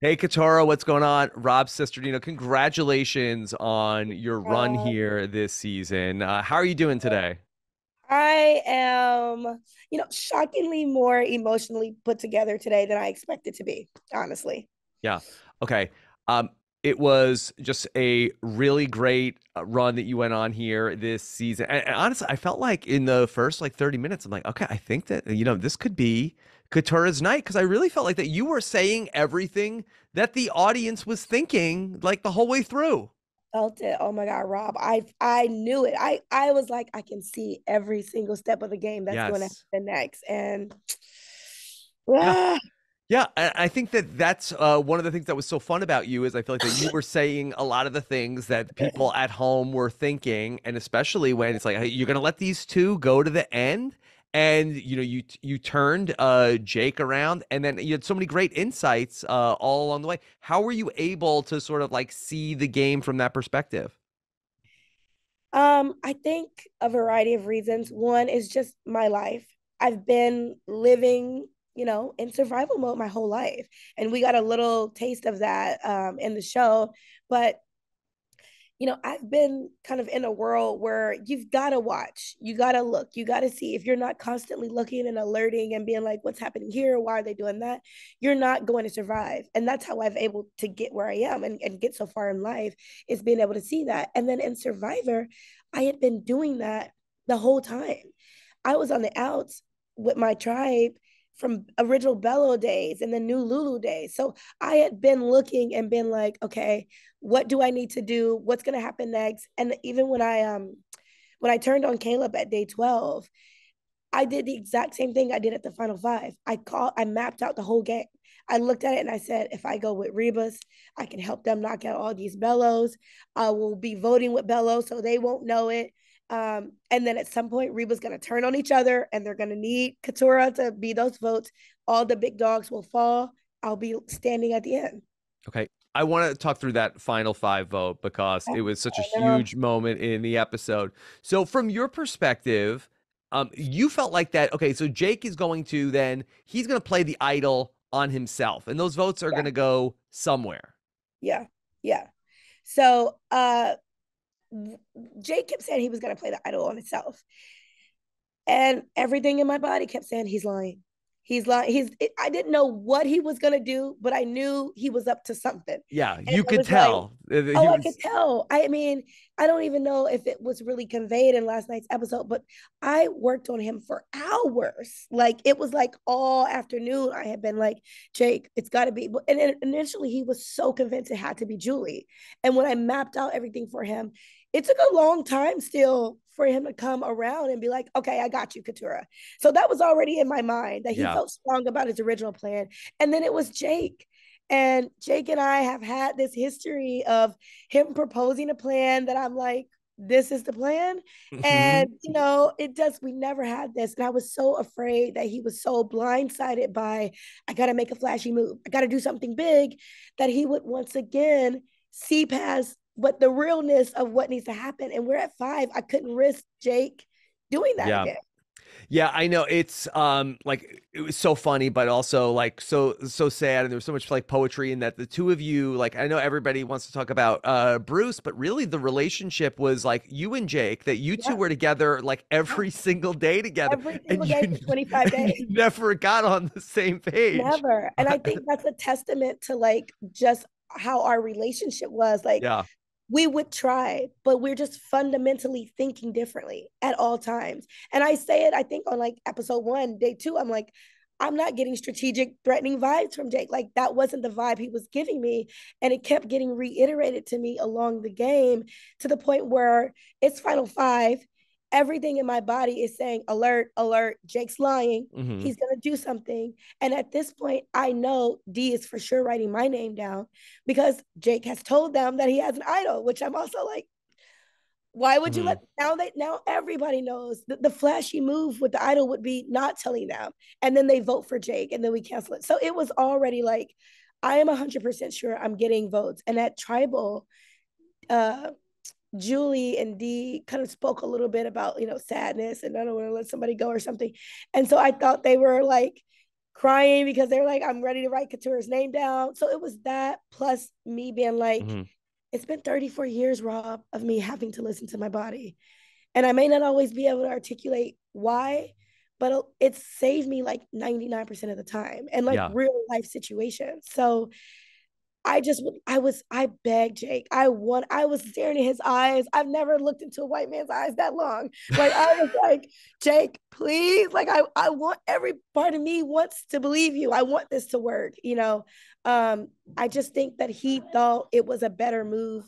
Hey, Katurah, what's going on? Rob Cesternino, congratulations on your run here this season. Uh, how are you doing today? I am, you know, shockingly more emotionally put together today than I expected to be, honestly. Yeah. Okay. Um, it was just a really great uh, run that you went on here this season. And, and honestly, I felt like in the first like 30 minutes, I'm like, okay, I think that, you know, this could be Katurah's night because I really felt like that you were saying everything that the audience was thinking like the whole way through. Felt it. Oh my God, Rob. I I knew it. I I was like, I can see every single step of the game that's yes. going to happen next. And yeah. Ah. Yeah, I think that that's uh, one of the things that was so fun about you is I feel like that you were saying a lot of the things that people at home were thinking, and especially when it's like hey, you're going to let these two go to the end, and you know you you turned uh, Jake around, and then you had so many great insights uh, all along the way. How were you able to sort of like see the game from that perspective? Um, I think a variety of reasons. One is just my life. I've been living you know, in survival mode my whole life. And we got a little taste of that um, in the show. But, you know, I've been kind of in a world where you've got to watch, you got to look, you got to see. If you're not constantly looking and alerting and being like, what's happening here? Why are they doing that? You're not going to survive. And that's how I've able to get where I am and, and get so far in life is being able to see that. And then in Survivor, I had been doing that the whole time. I was on the outs with my tribe from original Belo days and the new Lulu days. So I had been looking and been like, okay, what do I need to do? What's to happen next? And even when I um when I turned on Caleb at day 12, I did the exact same thing I did at the final five. I call I mapped out the whole game. I looked at it and I said, if I go with Rebas, I can help them knock out all these Belos. I will be voting with Belo so they won't know it. Um, and then at some point, Reba's going to turn on each other and they're going to need Katurah to be those votes. All the big dogs will fall. I'll be standing at the end. Okay. I want to talk through that final five vote because it was such a huge moment in the episode. So, from your perspective, um, you felt like that. Okay, so Jake is going to then he's going to play the idol on himself, and those votes are yeah. going to go somewhere. Yeah, yeah. So, uh, Jake kept saying he was going to play the idol on himself. And everything in my body kept saying he's lying. He's lying. He's. I didn't know what he was gonna do, but I knew he was up to something. Yeah, and you could tell. Like, oh, was... I could tell. I mean, I don't even know if it was really conveyed in last night's episode, but I worked on him for hours. Like it was like all afternoon. I had been like, Jake, it's got to be. And initially, he was so convinced it had to be Julie. And when I mapped out everything for him, it took a long time still for him to come around and be like, okay, I got you, Katurah. So that was already in my mind that he yeah. felt strong about his original plan. And then it was Jake. And Jake and I have had this history of him proposing a plan that I'm like, this is the plan. Mm-hmm. And, you know, it does, we never had this. And I was so afraid that he was so blindsided by, I got to make a flashy move, I got to do something big, that he would once again see past but the realness of what needs to happen. And we're at five. I couldn't risk Jake doing that yeah. again. Yeah, I know it's um like it was so funny, but also like so so sad, and there was so much like poetry in that the two of you like I know everybody wants to talk about uh Bruce, but really the relationship was like you and Jake that you two were together like every single day together, every single day you, for twenty five days. never got on the same page. Never, and I think that's a testament to like just how our relationship was like yeah we would try, but we're just fundamentally thinking differently at all times. And I say it, I think on like episode one, day two, I'm like, I'm not getting strategic, threatening vibes from Jake. Like that wasn't the vibe he was giving me. And it kept getting reiterated to me along the game to the point where it's final five everything in my body is saying alert alert jake's lying mm-hmm. he's going to do something and at this point i know Dee is for sure writing my name down because jake has told them that he has an idol which i'm also like why would mm-hmm. you let now that now everybody knows that the flashy move with the idol would be not telling them and then they vote for jake and then we cancel it so it was already like i am 100% sure i'm getting votes and at tribal uh Julie and Dee kind of spoke a little bit about, you know, sadness and I don't want to let somebody go or something. And so I thought they were like crying because they were like, I'm ready to write Katurah's name down. So it was that plus me being like, mm-hmm. it's been 34 years, Rob, of me having to listen to my body. And I may not always be able to articulate why, but it saved me like 99% of the time and like yeah. real life situations. So I just I was I begged Jake. I want I was staring in his eyes. I've never looked into a white man's eyes that long. Like I was like, Jake, please. Like I I want every part of me wants to believe you. I want this to work, you know. Um, I just think that he thought it was a better move.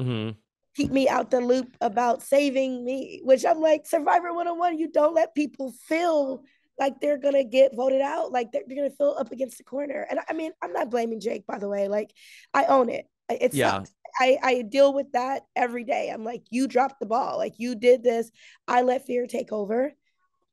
Mm-hmm. Keep me out the loop about saving me, which I'm like, Survivor 101, you don't let people feel like they're gonna get voted out, like they're, they're gonna fill up against the corner. And I mean, I'm not blaming Jake, by the way. Like I own it. It's yeah. I, I deal with that every day. I'm like, you dropped the ball. Like you did this. I let fear take over.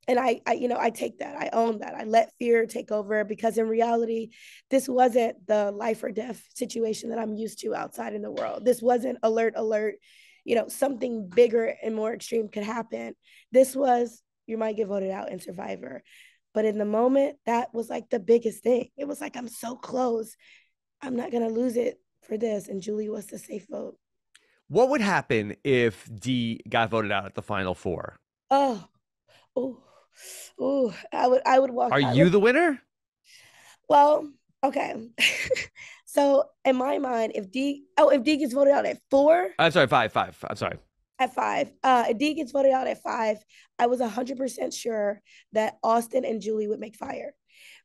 And I, I, you know, I take that. I own that. I let fear take over because in reality, this wasn't the life or death situation that I'm used to outside in the world. This wasn't alert, alert. You know, something bigger and more extreme could happen. This was you might get voted out in Survivor. But in the moment, that was like the biggest thing. It was like, I'm so close. I'm not going to lose it for this. And Julie was the safe vote. What would happen if Dee got voted out at the final four? Oh, oh, oh! I would, I would walk. Are you the winner? Well, okay. so in my mind, if Dee, oh, if Dee gets voted out at four, I'm sorry, five, five. I'm sorry at five. Uh, Dee gets voted out at five. I was 100% sure that Austin and Julie would make fire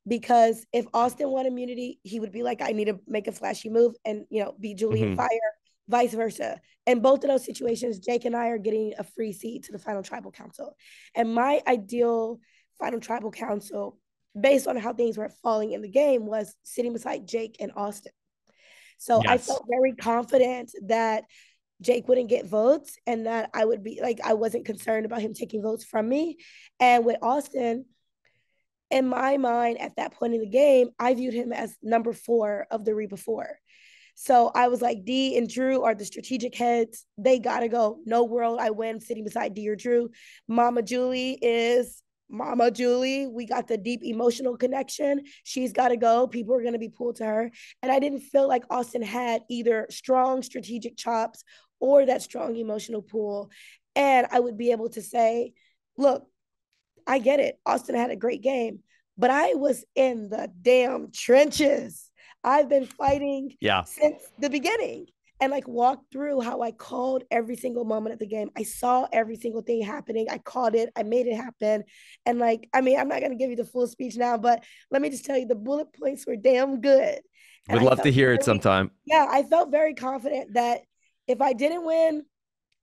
because if Austin won immunity, he would be like, I need to make a flashy move and, you know, be Julie mm-hmm. fire, vice versa. In both of those situations, Jake and I are getting a free seat to the final tribal council. And my ideal final tribal council, based on how things were falling in the game, was sitting beside Jake and Austin. So yes. I felt very confident that Jake wouldn't get votes and that I would be like, I wasn't concerned about him taking votes from me. And with Austin, in my mind, at that point in the game, I viewed him as number four of the Reba four. So I was like, Dee and Drew are the strategic heads. They gotta go. No world I win sitting beside Dee or Drew. Mama Julie is Mama Julie, we got the deep emotional connection. She's got to go. People are going to be pulled to her. And I didn't feel like Austin had either strong strategic chops or that strong emotional pull. And I would be able to say, look, I get it. Austin had a great game, but I was in the damn trenches. I've been fighting yeah. since the beginning and like walk through how I called every single moment of the game. I saw every single thing happening. I called it. I made it happen. And like, I mean, I'm not gonna give you the full speech now, but let me just tell you the bullet points were damn good. We'd love to hear very, it sometime. Yeah, I felt very confident that if I didn't win,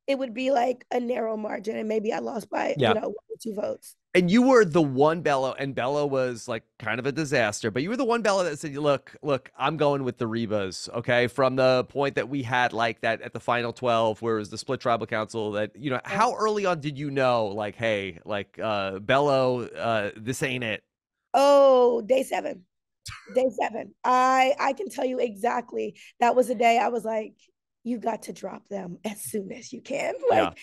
it would be like a narrow margin, and maybe I lost by yeah. you know one or two votes. And you were the one Belo, and Belo was like kind of a disaster, but you were the one Belo that said, "Look, look, I'm going with the Rebas." Okay, from the point that we had like that at the final twelve, where it was the split tribal council. That you know, how early on did you know, like, hey, like uh Belo, uh, this ain't it? Oh, day seven. day seven. I I can tell you exactly. That was the day I was like, you got to drop them as soon as you can. Like yeah.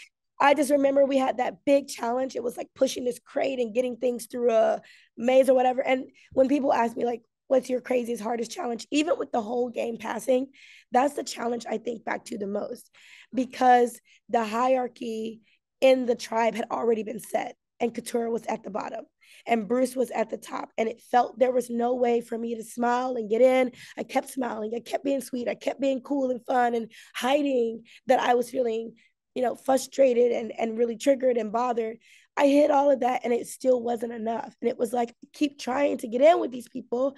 I just remember we had that big challenge. It was like pushing this crate and getting things through a maze or whatever. And when people ask me like, what's your craziest, hardest challenge? Even with the whole game passing, that's the challenge I think back to the most because the hierarchy in the tribe had already been set and Katurah was at the bottom and Bruce was at the top. And it felt there was no way for me to smile and get in. I kept smiling. I kept being sweet. I kept being cool and fun and hiding that I was feeling, you know, frustrated and, and really triggered and bothered. I hid all of that and it still wasn't enough. And it was like, keep trying to get in with these people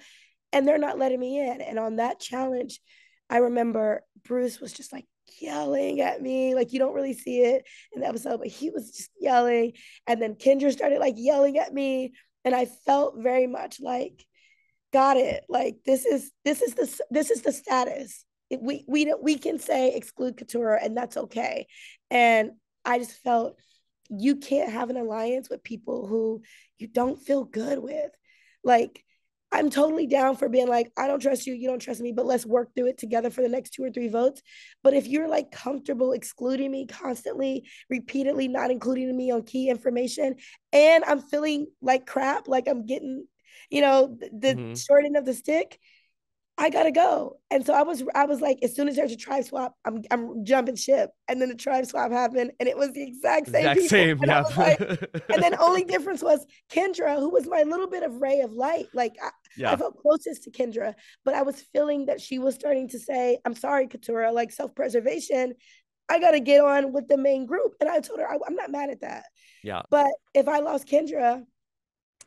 and they're not letting me in. And on that challenge, I remember Bruce was just like, yelling at me. Like you don't really see it in the episode, but he was just yelling. And then Kendra started like yelling at me. And I felt very much like, got it. Like this is this is the this is the status. It, we we we can say exclude Katurah and that's okay. And I just felt you can't have an alliance with people who you don't feel good with. Like I'm totally down for being like, I don't trust you, you don't trust me, but let's work through it together for the next two or three votes. But if you're like comfortable excluding me constantly, repeatedly not including me on key information, and I'm feeling like crap, like I'm getting you know, the, mm-hmm. short end of the stick. I gotta go. And so I was I was like, as soon as there's a tribe swap, I'm I'm jumping ship. And then the tribe swap happened, and it was the exact same. Exact people. same, and yeah. Like, and then only difference was Kendra, who was my little bit of ray of light. Like I, yeah. I felt closest to Kendra, but I was feeling that she was starting to say, "I'm sorry, Katurah, like self preservation. I got to get on with the main group." And I told her, I, I'm not mad at that. Yeah. But if I lost Kendra,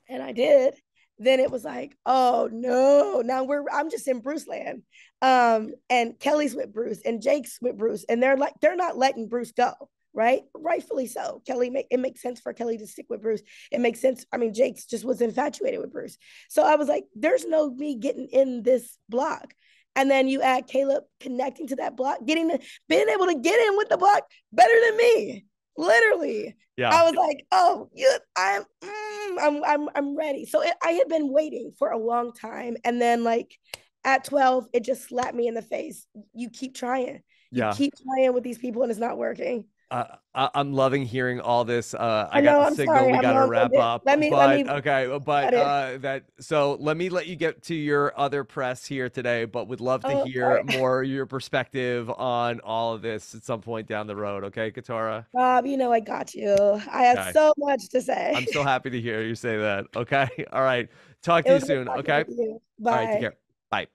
and I did, then it was like, oh no, now we're I'm just in Bruce land. Um, and Kelly's with Bruce and Jake's with Bruce, and they're like, they're not letting Bruce go, right? Rightfully so. Kelly make it makes sense for Kelly to stick with Bruce. It makes sense. I mean, Jake's just was infatuated with Bruce. So I was like, there's no me getting in this block. And then you add Caleb connecting to that block, getting the, being able to get in with the block better than me. Literally. Yeah. I was like, oh, you, I'm, mm, I'm, I'm, I'm ready. So it, I had been waiting for a long time, and then like at 12, it just slapped me in the face. You keep trying. You yeah. keep trying with these people, and it's not working. Uh, I'm loving hearing all this. Uh, I, I know, got the signal. Sorry, we got to wrap up. Let me, but, let me, okay, but uh, that so let me let you get to your other press here today. But would love to oh, hear sorry. more your perspective on all of this at some point down the road. Okay, Katurah. Bob, you know I got you. I have okay. so much to say. I'm so happy to hear you say that. Okay, all right. Talk to you soon. Okay. You. Bye. All right. Take care. Bye.